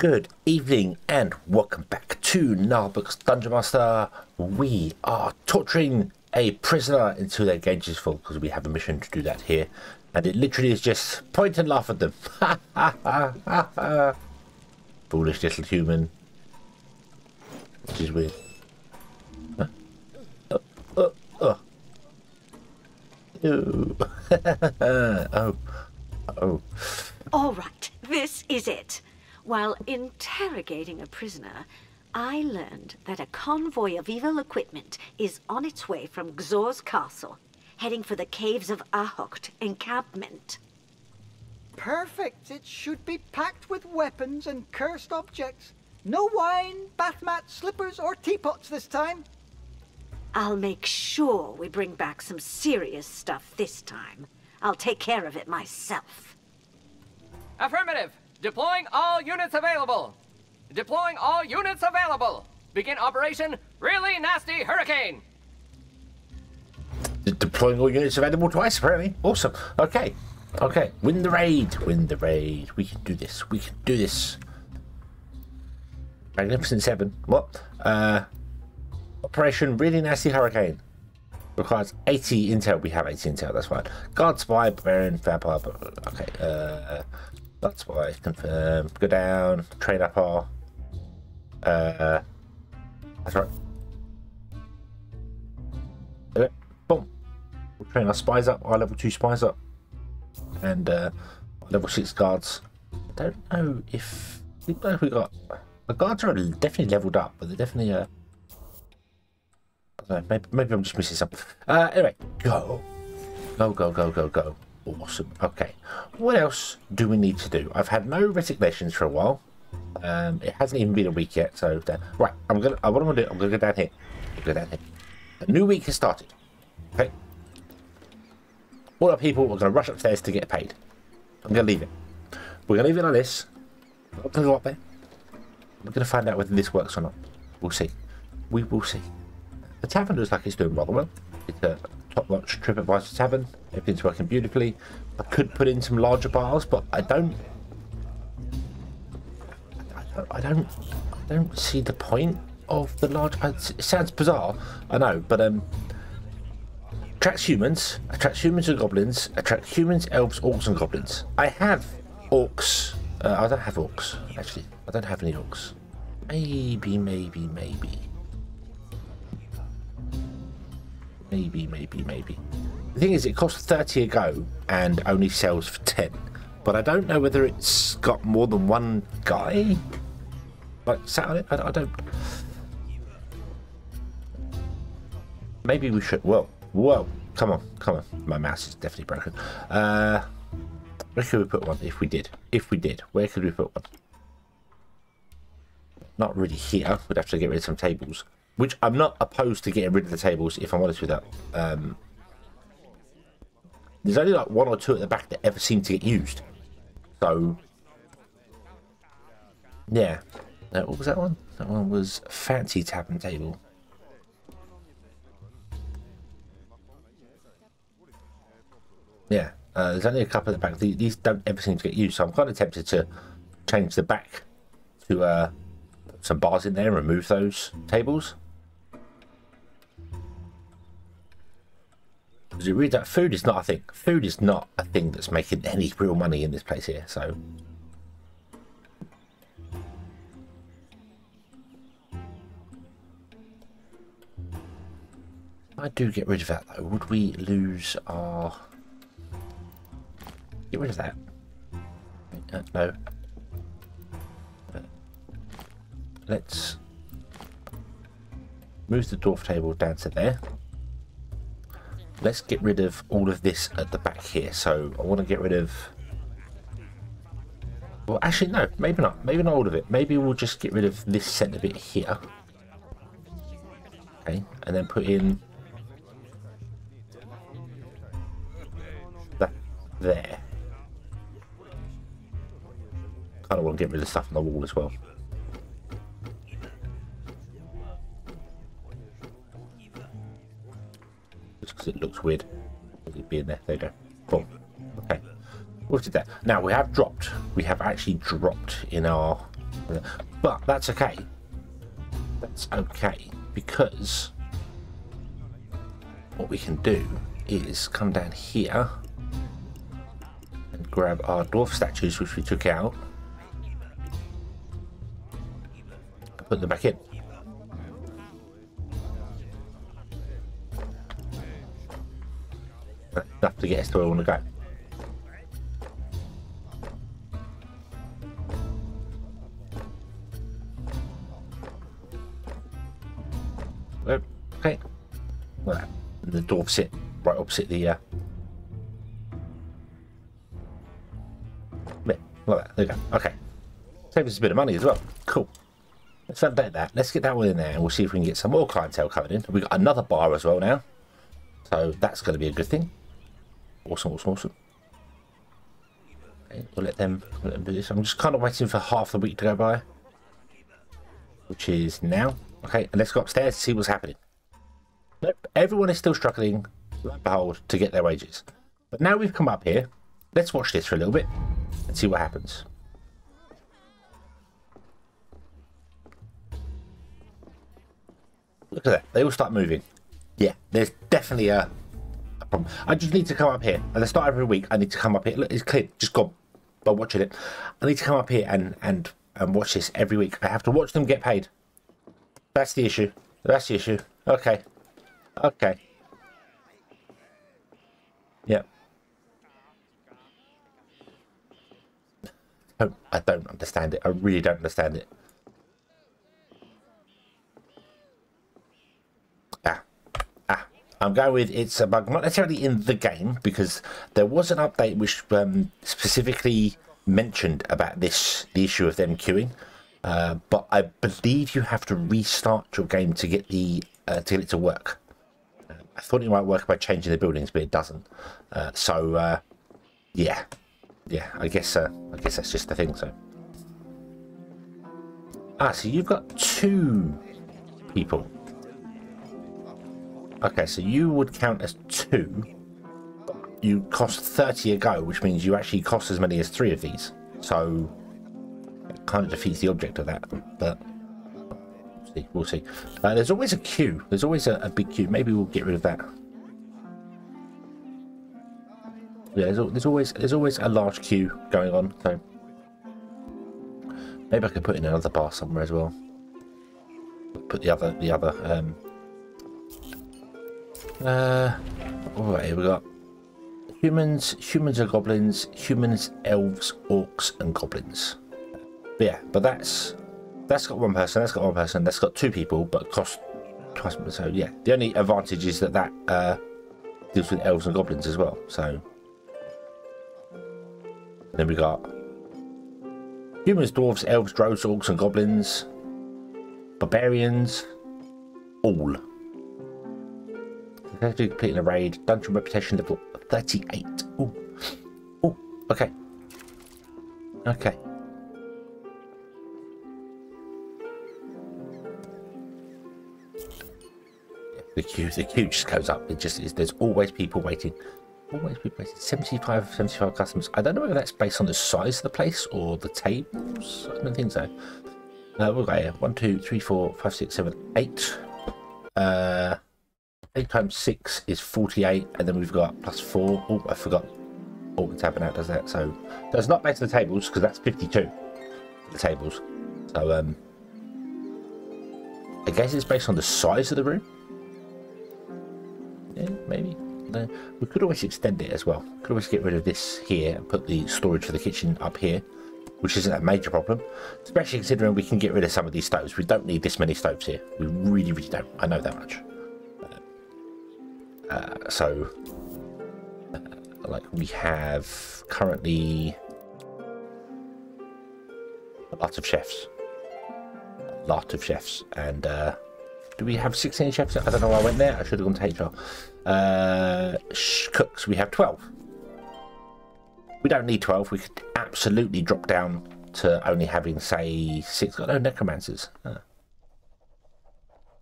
Good evening and welcome back to Naheulbeuk's Dungeon Master. We are torturing a prisoner until their gauge is full because we have a mission to do that here. And it literally is just point and laugh at them. Foolish little human. Which is weird. Uh, uh, uh. Ew. oh. Oh. All right, this is it. While interrogating a prisoner, I learned that a convoy of evil equipment is on its way from Gzor's castle, heading for the caves of Ahokt encampment. Perfect. It should be packed with weapons and cursed objects. No wine, bath mats, slippers, or teapots this time. I'll make sure we bring back some serious stuff this time. I'll take care of it myself. Affirmative. Deploying all units available. Deploying all units available. Begin operation Really Nasty Hurricane. De- deploying all units available twice, apparently. Awesome. Okay. Okay. Win the raid. Win the raid. We can do this. We can do this. Magnificent 7. What? Uh, Operation Really Nasty Hurricane. Requires 80 intel. We have 80 intel. That's fine. Guard spy, barbarian, vampire. Okay. Uh, that's why. Confirm. Go down. Train up our. Uh, that's right. Okay, boom. We'll train our spies up. Our level 2 spies up. And uh, level 6 guards. I don't know if. I don't know if we got. The guards are definitely leveled up, but they're definitely. Uh, I don't know, maybe, maybe I'm just missing something. Uh, anyway, go. Go, go, go, go, go. Awesome. Okay. What else do we need to do? I've had no resignations for a while. Um, it hasn't even been a week yet, so uh, right. I'm gonna. Uh, what I'm gonna do? I'm gonna go down here. Go down here. A new week has started. Okay. All our people are gonna rush upstairs to get paid. I'm gonna leave it. We're gonna leave it like this. I'm gonna go up there. We're gonna find out whether this works or not. We'll see. We will see. The tavern looks like it's doing rather well. It's a top-notch TripAdvisor tavern. Everything's working beautifully. I could put in some larger bars, but I don't. I don't. I don't see the point of the large. It sounds bizarre, I know, but um, attracts humans, attracts humans and goblins, attracts humans, elves, orcs, and goblins. I have orcs. Uh, I don't have orcs actually. I don't have any orcs. Maybe, maybe, maybe. Maybe, maybe, maybe. The thing is, it costs 30 a go and only sells for 10. But I don't know whether it's got more than one guy like sat on it. I, I don't. Maybe we should. Whoa, whoa! Come on, come on. My mouse is definitely broken. Uh, where could we put one? If we did, if we did, where could we put one? Not really here. We'd have to get rid of some tables. Which I'm not opposed to getting rid of the tables, if I'm honest with that. Um, there's only like one or two at the back that ever seem to get used. So, yeah. What was that one? That one was Fancy Tavern Table. Yeah, uh, there's only a couple at the back. These don't ever seem to get used, so I'm kind of tempted to change the back to uh, some bars in there and remove those tables. Did you read that? Food is not a thing. Food is not a thing that's making any real money in this place here, so... I do get rid of that though, would we lose our... Get rid of that. Uh, no. Let's move the dwarf table down to there. Let's get rid of all of this at the back here. So I want to get rid of... Well, actually, no. Maybe not. Maybe not all of it. Maybe we'll just get rid of this centre bit here. Okay. And then put in... That there. Kind of want to get rid of stuff on the wall as well. It looks weird. It being there. There you go. Cool. Okay. What did that? Now we have dropped. We have actually dropped in our But that's okay. That's okay because what we can do is come down here and grab our dwarf statues which we took out put them back in. Enough to get us to where we want to go. Okay. Well, the dwarf sit right opposite the. Uh... There, you go. Okay. Save us a bit of money as well. Cool. Let's validate that. Let's get that one in there and we'll see if we can get some more clientele coming in. We've got another bar as well now. So that's going to be a good thing. Awesome, awesome, awesome. Okay, we'll let them, we'll let them do this. I'm just kind of waiting for half the week to go by. Which is now. Okay, and let's go upstairs to see what's happening. Nope, everyone is still struggling, behold, to get their wages. But now we've come up here, let's watch this for a little bit and see what happens. Look at that, they all start moving. Yeah, there's definitely a problem. I just need to come up here, and I start every week, I need to come up here. Look, it's clear, just gone by watching it. I need to come up here and, and, and watch this every week. I have to watch them get paid. That's the issue. That's the issue. Okay. Okay. Yep. Oh, I don't understand it. I really don't understand it. Ah. Ah. I'm going with it's a bug, not necessarily in the game, because there was an update which um, specifically mentioned about this, the issue of them queuing. Uh, but I believe you have to restart your game to get the uh, to get it to work. Uh, I thought it might work by changing the buildings, but it doesn't. Uh, so uh, yeah, yeah. I guess uh, I guess that's just the thing. So ah, so you've got two people. Okay, so you would count as two. You cost thirty a go, which means you actually cost as many as three of these. So it kind of defeats the object of that. But we'll see. We'll see. Uh, there's always a queue. There's always a, a, big queue. Maybe we'll get rid of that. Yeah, there's, there's always there's always a large queue going on. So maybe I could put in another bar somewhere as well. Put the other the other. Um, uh, all right, here we got humans. Humans are goblins. Humans, elves, orcs, and goblins. But yeah, but that's that's got one person, that's got one person, that's got two people, but cost twice. So yeah, the only advantage is that that uh, deals with elves and goblins as well. So then we got humans, dwarves, elves, drows, orcs, and goblins, barbarians, all. Effectively completing a raid, dungeon reputation level 38. Oh, oh, okay, okay. the queue the queue just goes up. It just is there's always people waiting. Always people waiting. 75 75 customers. I don't know whether that's based on the size of the place or the tables. I don't think so. Uh, we've got here one two three four five six seven eight. Uh eight times six is 48 and then we've got plus four. Oh, i forgot all the out does that so that's not based on the tables because that's 52 the tables so um i guess it's based on the size of the room yeah, maybe. We could always extend it as well. Could always get rid of this here and put the storage for the kitchen up here, which isn't a major problem. Especially considering we can get rid of some of these stoves. We don't need this many stoves here. We really, really don't. I know that much. Uh, so, uh, like we have currently a lot of chefs. A lot of chefs. And, uh, do we have 16 chefs? I don't know why I went there. I should have gone to HR. Uh, cooks, we have 12. We don't need 12. We could absolutely drop down to only having, say, six. Got no necromancers. Oh.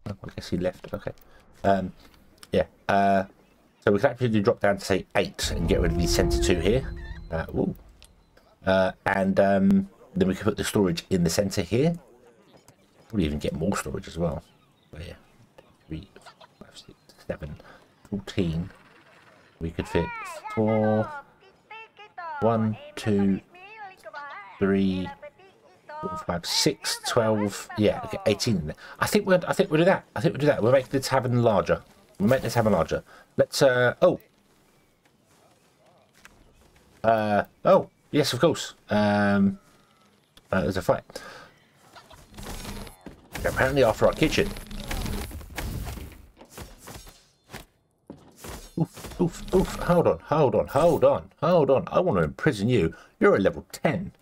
I guess he left. Okay. Um, yeah. Uh, so we can actually drop down to, say, eight and get rid of the centre two here. Uh. Uh, and um, then we can put the storage in the center here. Probably even get more storage as well. Where? Three, five, six, seven, 14. We could fit four, one, two, three, four, five, six, twelve. Yeah, okay, eighteen. In there. I think we'll. I think we'll do that. I think we'll do that. We'll make the tavern larger. Make the tavern larger. Let's. Uh. Oh. Uh. Oh. Yes, of course. Um. Uh, there's a fight. Apparently, after our kitchen. Oof, oof, oof. Hold on, hold on, hold on, hold on. I want to imprison you. You're a level 10.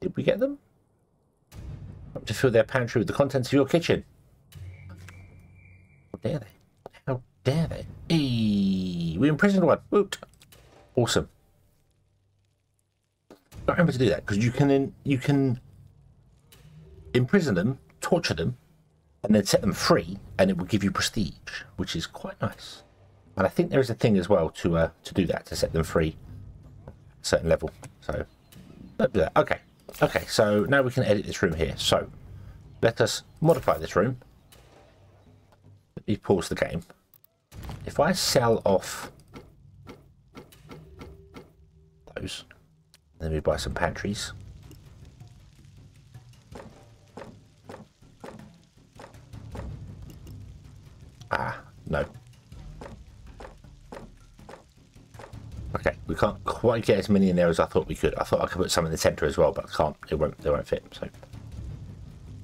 Did we get them? To fill their pantry with the contents of your kitchen. How dare they? How dare they? Hey, we imprisoned one. Woot. Awesome. I remember to do that because you can you can imprison them, torture them, and then set them free, and it will give you prestige, which is quite nice. And I think there is a thing as well to uh, to do that to set them free, certain level. So, let's do that. Okay, okay. So now we can edit this room here. So let us modify this room. Let me pause the game. If I sell off those, then we buy some pantries. Ah, no. Okay, we can't quite get as many in there as I thought we could. I thought I could put some in the centre as well, but I can't. It won't. They won't fit. So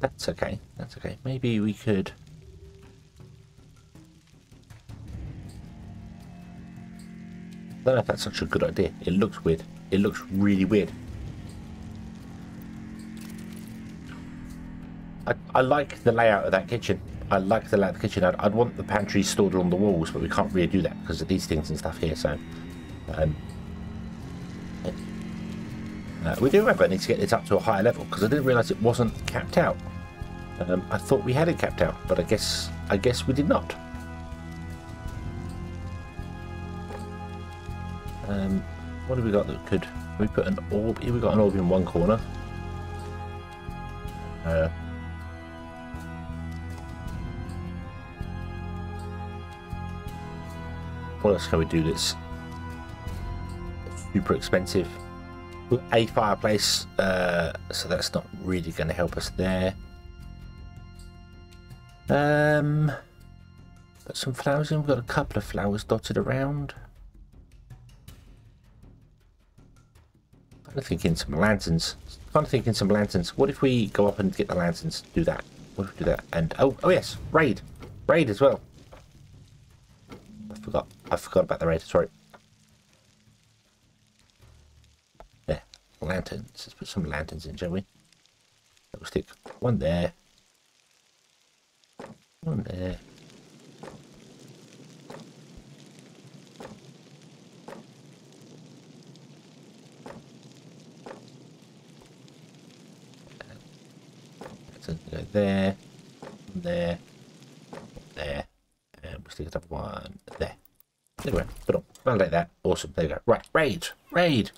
that's okay. That's okay. Maybe we could. I don't know if that's such a good idea. It looks weird. It looks really weird. I, I like the layout of that kitchen. I like the layout of the kitchen. I'd, I'd want the pantry stored along the walls, but we can't really do that because of these things and stuff here. So, um, uh, we do I need to get this up to a higher level because I didn't realise it wasn't capped out. Um, I thought we had it capped out, but I guess I guess we did not. Um, what have we got that could we put an orb? Here we got an orb in one corner. Uh, what else can we do that's super expensive? A fireplace, uh, so that's not really going to help us there. Um, put some flowers in. We've got a couple of flowers dotted around. I'm thinking some lanterns. I'm thinking some lanterns. What if we go up and get the lanterns? Do that. What if we do that? And oh, oh yes, raid, raid as well. I forgot. I forgot about the raid. Sorry. Lanterns. Let's put some lanterns in, shall we? We'll stick one there. One there. Go there, there, there, and we'll stick another one there. There we go. Put on. Validate that. Awesome. There we go. Right. Raid. Raid.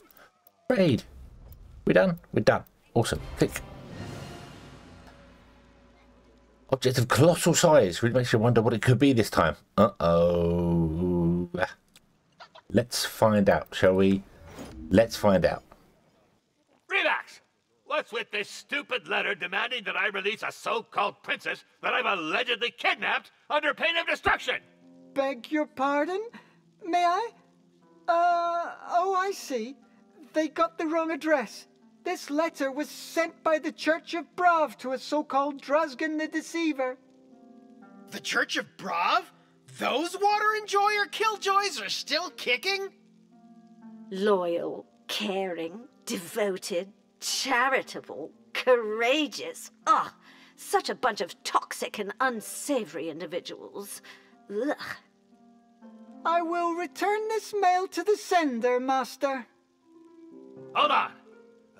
Raid. We done? We're done. Awesome. Click. Object of colossal size. Which makes you wonder what it could be this time. Uh-oh. Let's find out, shall we? Let's find out. Relax! What's with this stupid letter demanding that I release a so-called princess that I've allegedly kidnapped under pain of destruction? Beg your pardon? May I? Uh, oh, I see. They got the wrong address. This letter was sent by the Church of Brav to a so-called Drasgan the Deceiver. The Church of Brav? Those water enjoyer killjoys are still kicking? Loyal, caring, devoted, charitable, courageous. Ah, such a bunch of toxic and unsavory individuals. Ugh. I will return this mail to the sender, Master. Hold on!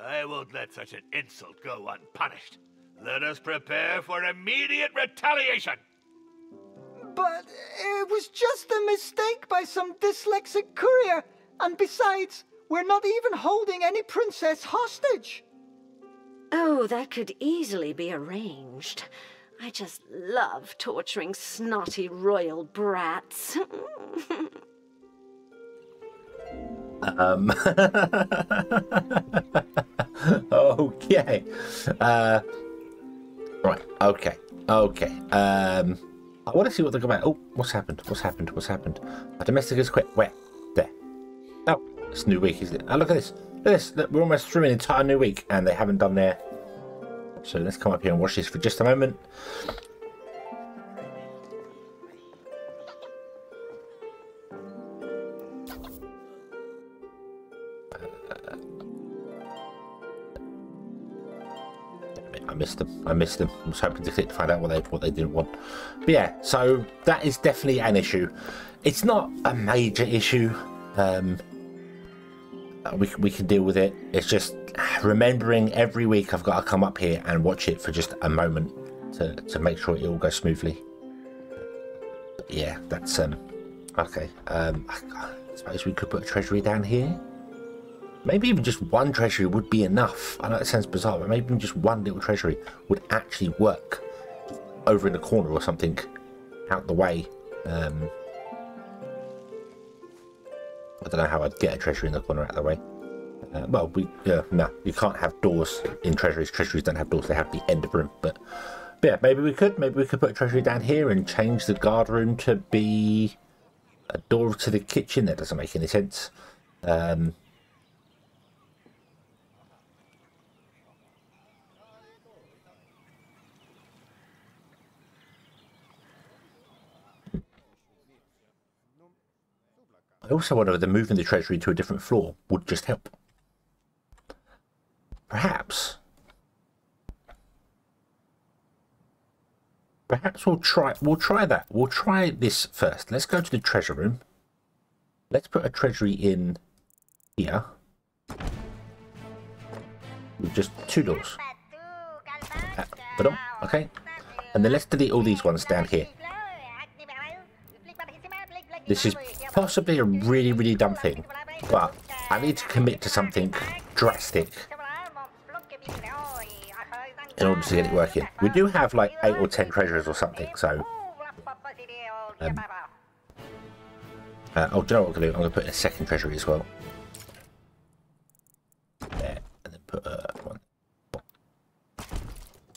I won't let such an insult go unpunished. Let us prepare for immediate retaliation! but it was just a mistake by some dyslexic courier. And besides, we're not even holding any princess hostage. Oh, that could easily be arranged. I just love torturing snotty royal brats. Um, okay. Uh, right. Okay. Okay. Um, I want to see what they're about. Oh, what's happened? What's happened? What's happened? A domestic is quit. Where? There. Oh, it's new week, isn't it? Oh, look at this. Look at this. Look, we're almost through an entire new week, and they haven't done their. So let's come up here and watch this for just a moment. Missed them. I missed them. I was hoping to click to find out what they what they didn't want. But yeah, so that is definitely an issue. It's not a major issue. Um, uh, we we can deal with it. It's just remembering every week I've got to come up here and watch it for just a moment to to make sure it all goes smoothly. But yeah, that's um okay. Um, I, I suppose we could put a treasury down here. Maybe even just one treasury would be enough. I know it sounds bizarre, but maybe just one little treasury would actually work over in the corner or something out the way. Um, I don't know how I'd get a treasury in the corner out the way. Uh, well, we yeah, no, you can't have doors in treasuries. Treasuries don't have doors; they have the end of room. But, but yeah, maybe we could. Maybe we could put a treasury down here and change the guard room to be a door to the kitchen. That doesn't make any sense. Um, I also wonder whether moving the treasury to a different floor would just help. Perhaps. Perhaps we'll try we'll try that. We'll try this first. Let's go to the treasure room. Let's put a treasury in here. With just two doors. Uh, okay. And then let's delete all these ones down here. This is possibly a really, really dumb thing, but I need to commit to something drastic in order to get it working. We do have like 8 or 10 treasures or something, so... Um, uh, oh, do you know what I'm going to do? I'm going to put a second treasury as well. There, and then put uh, one.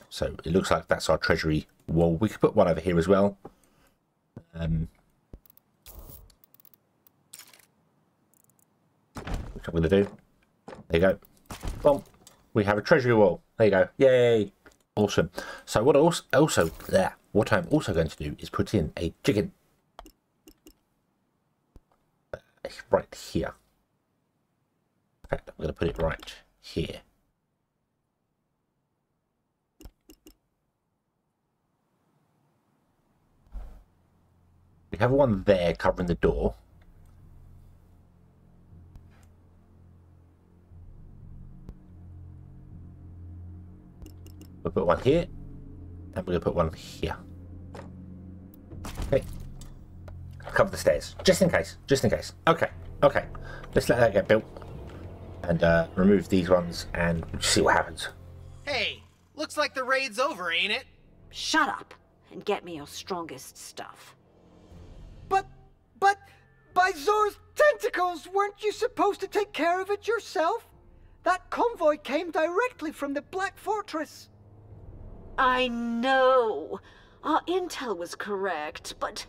So it looks like that's our treasury wall. We could put one over here as well. Um, I'm going to do. There you go. Boom. We have a treasury wall. There you go. Yay. Awesome. So what also, also there, what I'm also going to do is put in a chicken uh, right here. In fact, I'm going to put it right here. We have one there covering the door. We'll put one here, and we're going to put one here. Okay. Cover the stairs, just in case, just in case. Okay, okay. Let's let that get built. And uh, remove these ones, and see what happens. Hey, looks like the raid's over, ain't it? Shut up and get me your strongest stuff. But, but, by Gzor's tentacles, weren't you supposed to take care of it yourself? That convoy came directly from the Black Fortress. I know. Our intel was correct, but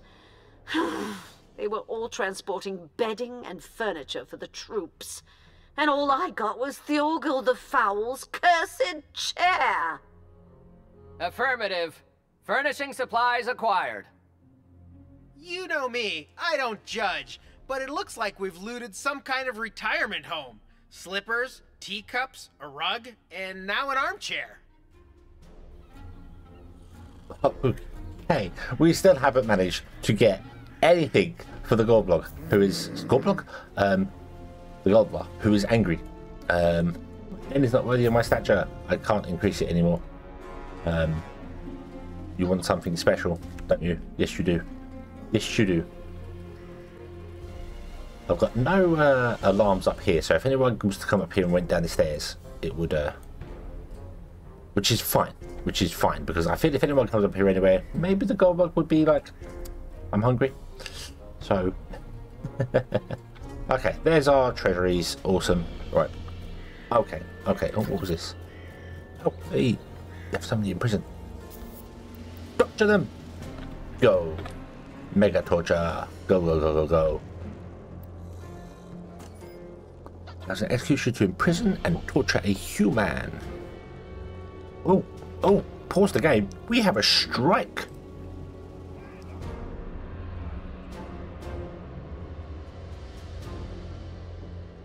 they were all transporting bedding and furniture for the troops. And all I got was Theorgil the Foul's cursed chair. Affirmative. Furnishing supplies acquired. You know me, I don't judge, but it looks like we've looted some kind of retirement home. Slippers, teacups, a rug, and now an armchair. Okay, we still haven't managed to get anything for the Goldblog, who is Goldblog, um, the Goldblog, who is angry. Um, and is not worthy of my stature. I can't increase it anymore. Um, you want something special, don't you? Yes, you do. Yes, you do. I've got no uh, alarms up here, so if anyone was to come up here and went down the stairs, it would, uh, which is fine, which is fine because I feel if anyone comes up here anyway, maybe the gold bug would be like, I'm hungry. So, okay, there's our treasuries. Awesome. Right. Okay. Okay. Oh, what was this? Oh, hey, you have somebody in prison. Torture them. Go. Mega torture. Go, go, go, go, go. As an execution to imprison and torture a human. Oh, oh, pause the game. We have a strike.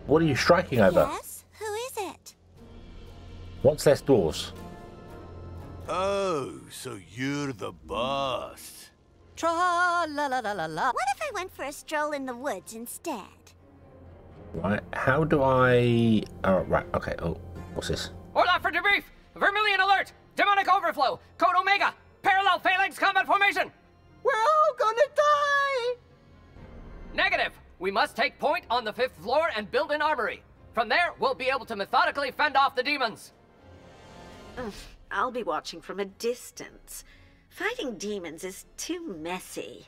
What are you striking over? Yes? Who is it? What's less doors? Oh, so you're the boss. Tra la la la la la. What if I went for a stroll in the woods instead? Right, how do I... Oh, right, okay, oh, what's this? Orloff for debrief! Vermilion alert! Demonic overflow! Code Omega! Parallel phalanx combat formation! We're all gonna die! Negative! We must take point on the fifth floor and build an armory. From there, we'll be able to methodically fend off the demons. I'll be watching from a distance. Fighting demons is too messy.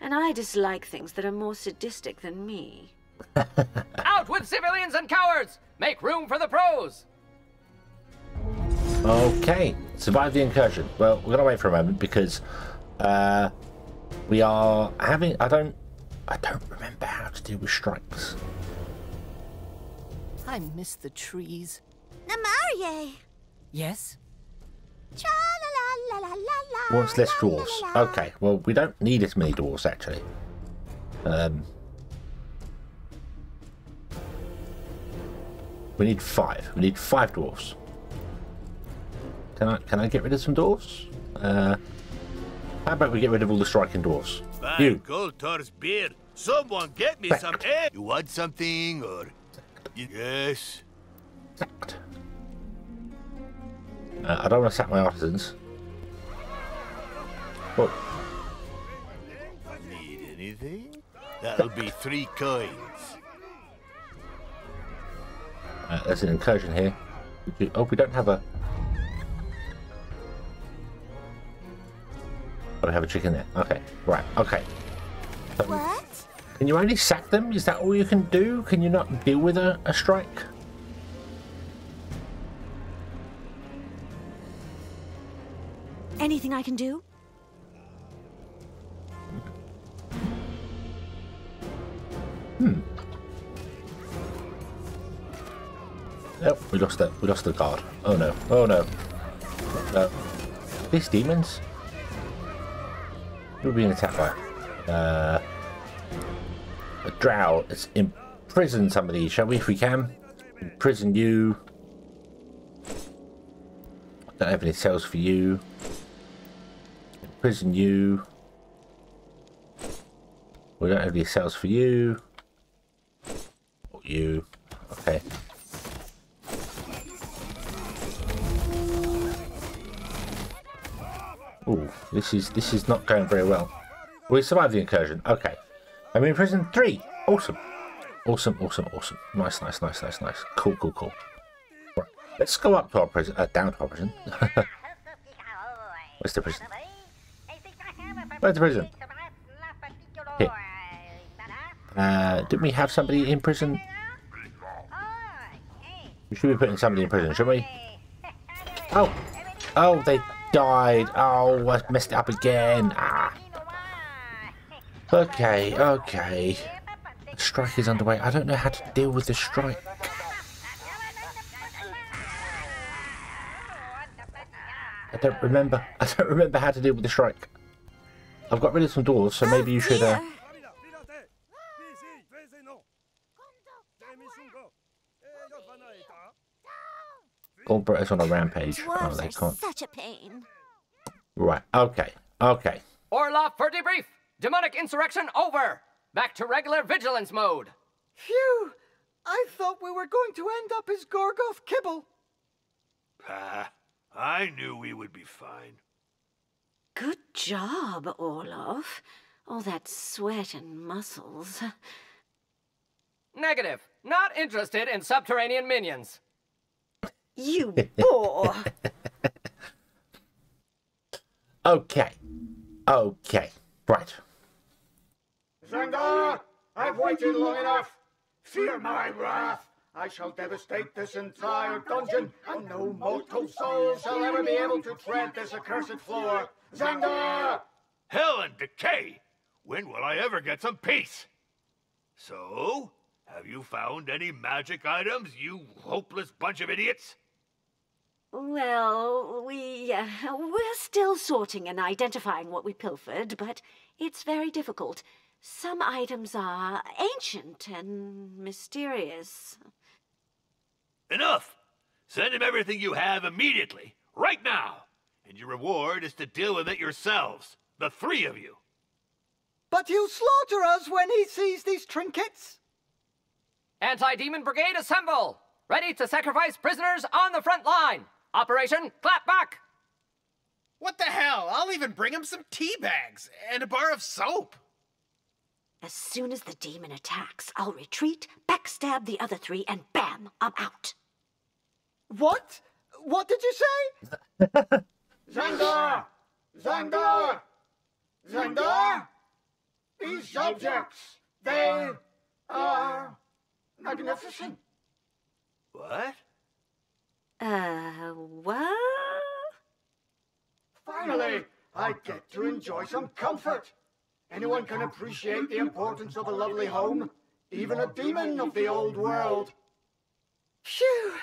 And I dislike things that are more sadistic than me. Out with civilians and cowards! Make room for the pros! Okay, survive the incursion. Well, we're gonna wait for a moment because uh, we are having. I don't. I don't remember how to deal with strikes. I miss the trees. Namarie! Yes? Tra la la la la la la. Wants less la, la, dwarfs. la, la. Okay, well, we don't need as many dwarfs actually. Um, we need five. We need five dwarfs. Can I can I get rid of some dwarfs? Uh, how about we get rid of all the striking dwarfs? You. Someone get me some egg. You want something or? Yes. Sacked. Uh, I don't want to sack my artisans. Well, Need anything? That'll be three coins. uh, there's an incursion here. Oh, we don't have a. Oh, we have a chicken there. Okay, right. Okay. So, What? Can you only sack them? Is that all you can do? Can you not deal with a, a strike? Anything I can do? Hmm. Yep, we lost the we lost the guard. Oh no! Oh no! No. These demons. We're being attacked by uh, a drow. Let's imprison some of these, shall we? If we can, imprison you. Don't have any cells for you. Imprison you. We don't have any cells for you. Or you. Okay. Ooh, this is this is not going very well. We survived the incursion. Okay. I'm in prison three. Awesome. Awesome, awesome, awesome. Nice, nice, nice, nice, nice. Cool, cool, cool. Right. Let's go up to our prison. Uh, down to our prison. Where's the prison? Where's the prison? Here. Uh, didn't we have somebody in prison? We should be putting somebody in prison, shouldn't we? Oh, oh, they died. Oh, I messed it up again. Ah. Okay, okay. Strike is underway. I don't know how to deal with the strike. I don't remember. I don't remember how to deal with the strike. I've got rid of some doors, so maybe you should. Uh, Goldbert is on a rampage. Oh, Dwarves they can't. such a pain. Right. Okay. Okay. Orloff for debrief! Demonic insurrection over! Back to regular vigilance mode! Phew! I thought we were going to end up as Gorgoth Kibble. Ah, I knew we would be fine. Good job, Orlov. All that sweat and muscles. Negative. Not interested in subterranean minions. You bore! Okay. Okay. Right. Zangdar, I've waited long enough. Fear my wrath. I shall devastate this entire dungeon, and no mortal soul shall ever be able to tread this accursed floor. Zangdar! Hell and decay! When will I ever get some peace? So, have you found any magic items, you hopeless bunch of idiots? Well, we. Uh, we're still sorting and identifying what we pilfered, but it's very difficult. Some items are ancient and mysterious. Enough! Send him everything you have immediately, right now! And your reward is to deal with it yourselves, the three of you. But he'll slaughter us when he sees these trinkets. Anti-demon brigade assemble! Ready to sacrifice prisoners on the front line! Operation Clap Back! What the hell? I'll even bring him some tea bags and a bar of soap. As soon as the demon attacks, I'll retreat, backstab the other three, and bam, I'm out. What? What did you say? Zangdar! Zangdar! Zangdar! These objects, they are magnificent. What? Uh, what? Finally, I get to enjoy some comfort. Anyone can appreciate the importance of a lovely home, even a demon of the old world. Phew!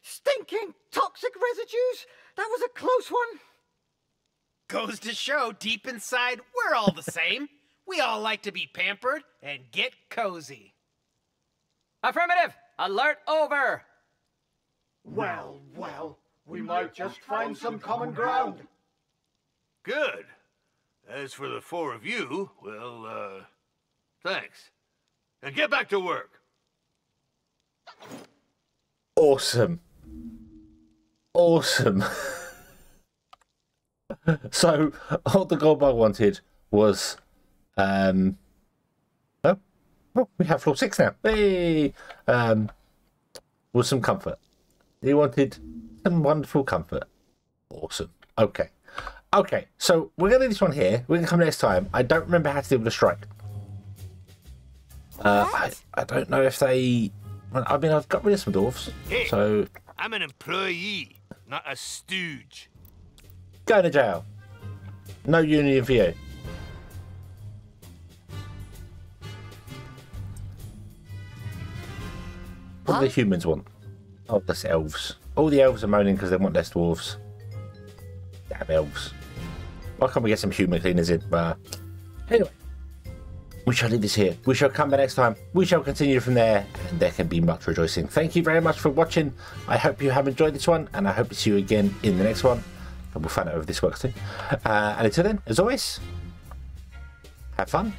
Stinking toxic residues! That was a close one. Goes to show deep inside, we're all the same. we all like to be pampered and get cozy. Affirmative! Alert over! Well, well, we might just find some common ground. Good. As for the four of you, well, uh, thanks. And get back to work. Awesome. Awesome. so, all the gold Goldbug wanted was. Um, oh, oh, we have floor six now. Hey! Um, was some comfort. He wanted some wonderful comfort. Awesome. Okay. Okay, so we're going to do this one here. We're going to come next time. I don't remember how to deal with a strike. Uh, I, I don't know if they. I mean, I've got rid of some dwarfs. Hey. So, I'm an employee, not a stooge. go to jail. No union for you. What do the humans want? Oh, that's elves. All the elves are moaning because they want less dwarves. Damn elves. Why can't we get some human cleaners in? Uh, anyway, we shall leave this here. We shall come back next time. We shall continue from there, and there can be much rejoicing. Thank you very much for watching. I hope you have enjoyed this one, and I hope to see you again in the next one. And we'll find out if this works too. Uh, and until then, as always, have fun